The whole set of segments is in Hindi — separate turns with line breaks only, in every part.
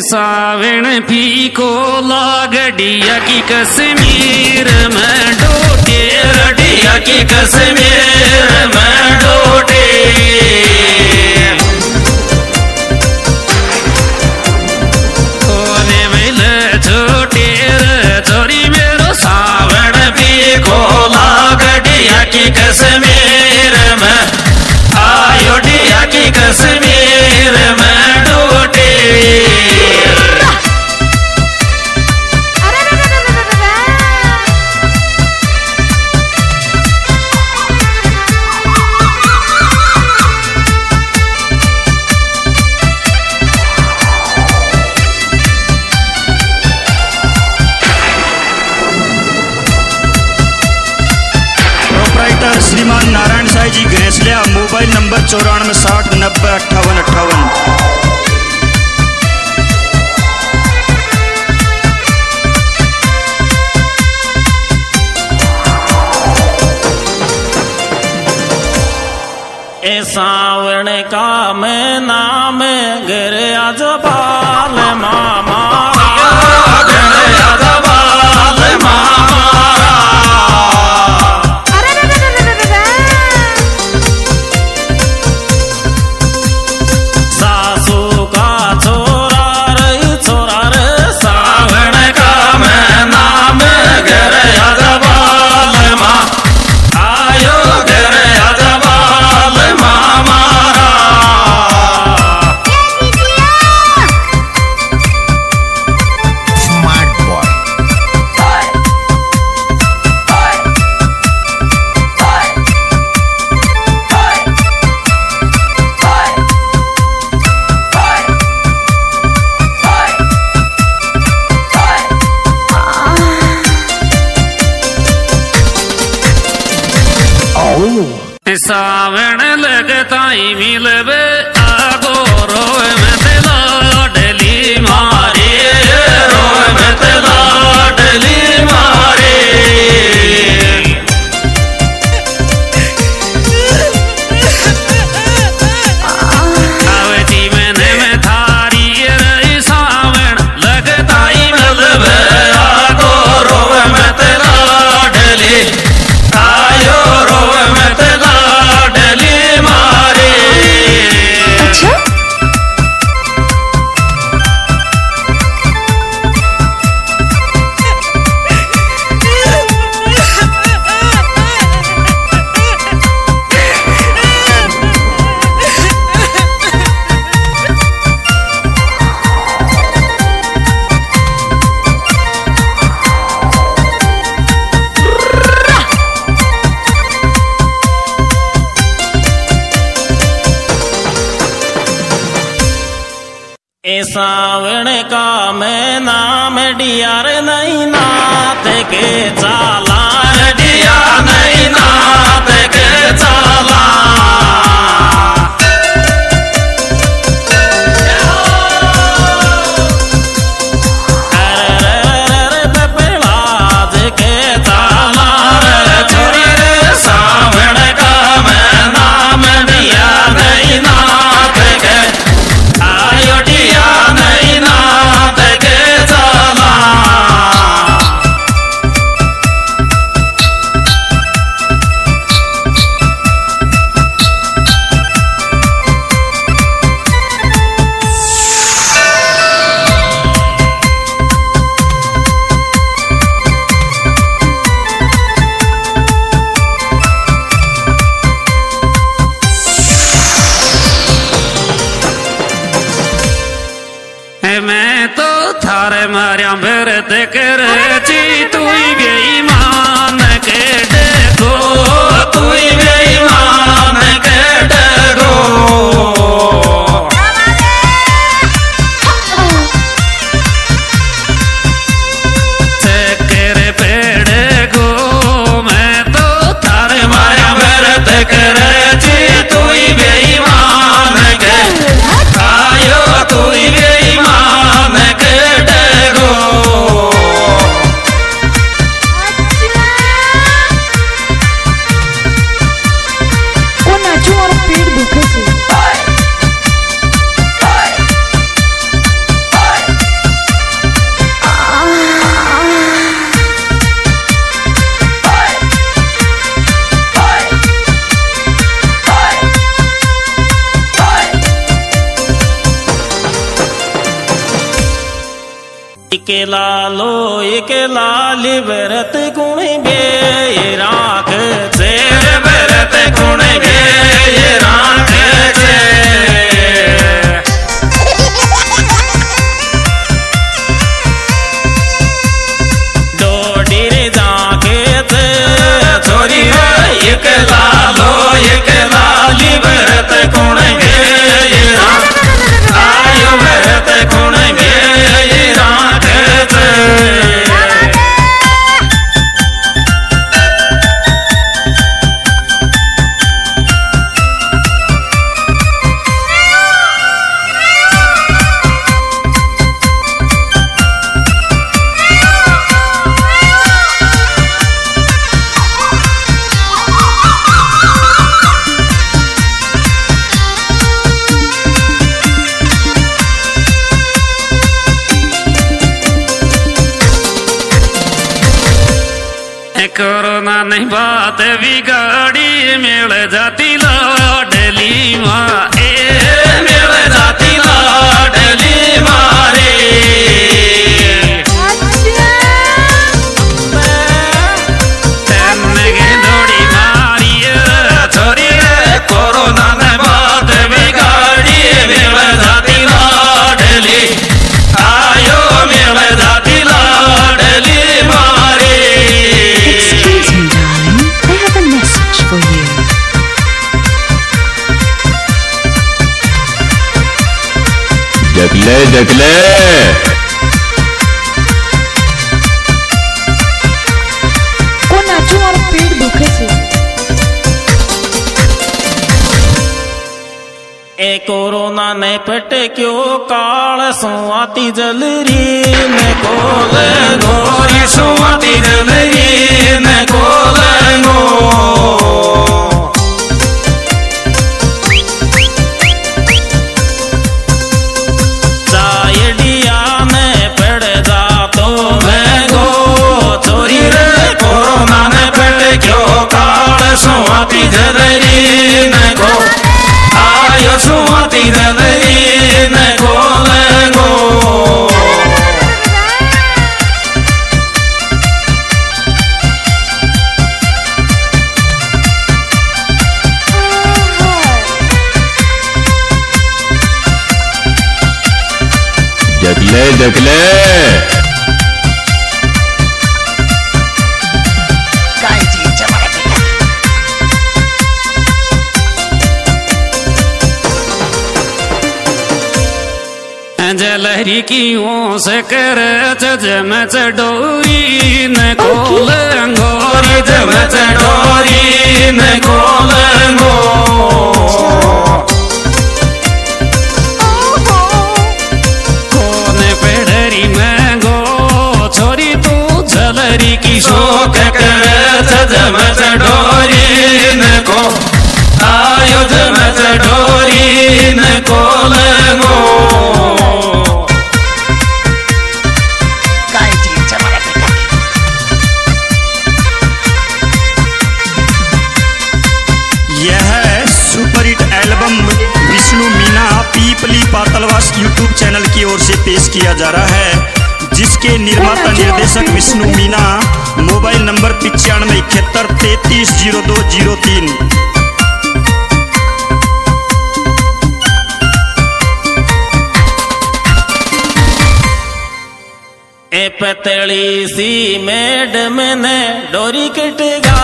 सावण पी को लागडिया की कश्मीर में डोटे रडिया की कश्मीर में डोटे।
श्रीमान नारायण साई जी घैसलिया मोबाइल नंबर चौरानवे साठ नब्बे अट्ठावन अट्ठावन।
सावण का मैं नाम गिर अजपाल मामा लेता मिले নাই না থেকে চালা। इके लालो एक लाल भरत જોતા નહીં ભાત વિગાડી મેળ જાતી લાડલી માં ए डकले कोरोना ने पटे क्यों काल? सुवाती जलरी ने कोल गोरी सुवाती जलरी ने कोल गो
काळजीच्या मराठी
जलहरी की ओं से कर जम चडोरी न कोल अंगोरी जम चडोरी
पातलवास यूट्यूब चैनल की ओर से पेश किया जा रहा है जिसके निर्माता निर्देशक विष्णु मीना मोबाइल नंबर पिचानवे इकहत्तर तैतीस ज़ीरो दो ज़ीरो तीन।
पतली सी मैडम ने डोरी कट गागरो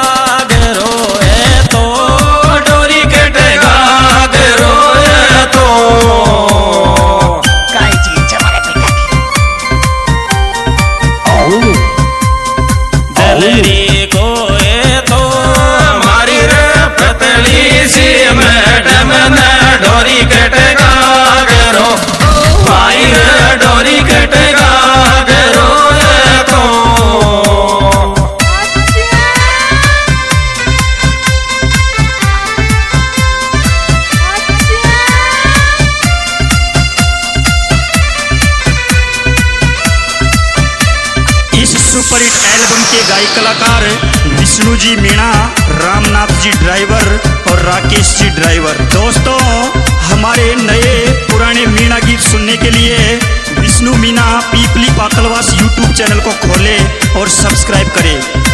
एल्बम के गायक कलाकार विष्णु जी मीणा रामनाथ जी ड्राइवर और राकेश जी ड्राइवर। दोस्तों, हमारे नए पुराने मीणा गीत सुनने के लिए विष्णु मीणा पीपली पातलवास यूट्यूब चैनल को खोले और सब्सक्राइब करें।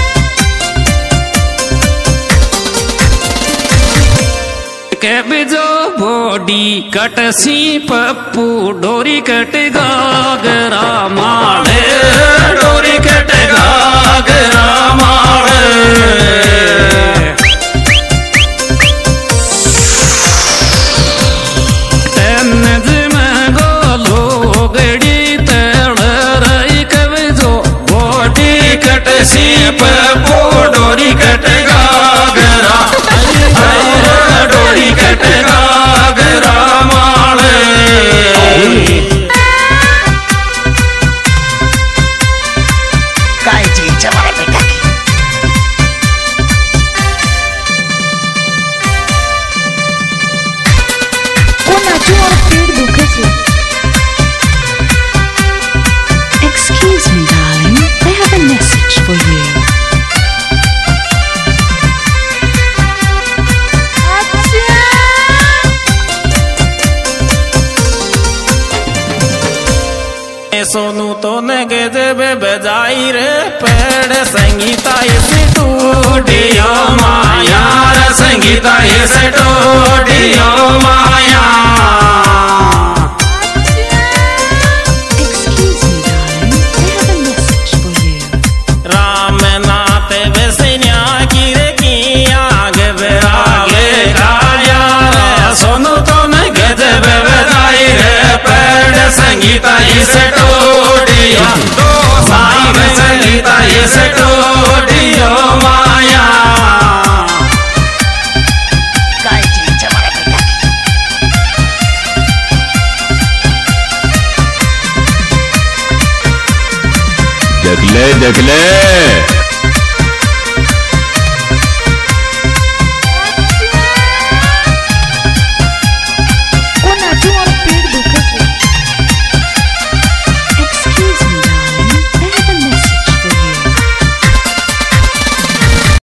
बॉडी कटसी पप्पू, डोरी कट गागरा माड़े माड़े तेनज में गोलो गड़ी तेड़ रही बॉडी कटसी पप्पू डोरी कट सोनू तो नगे देवे बजाई रे पेड़। संगीता इस टूटियो माया। संगीता इस टूटियो माया।
Döküle döküle.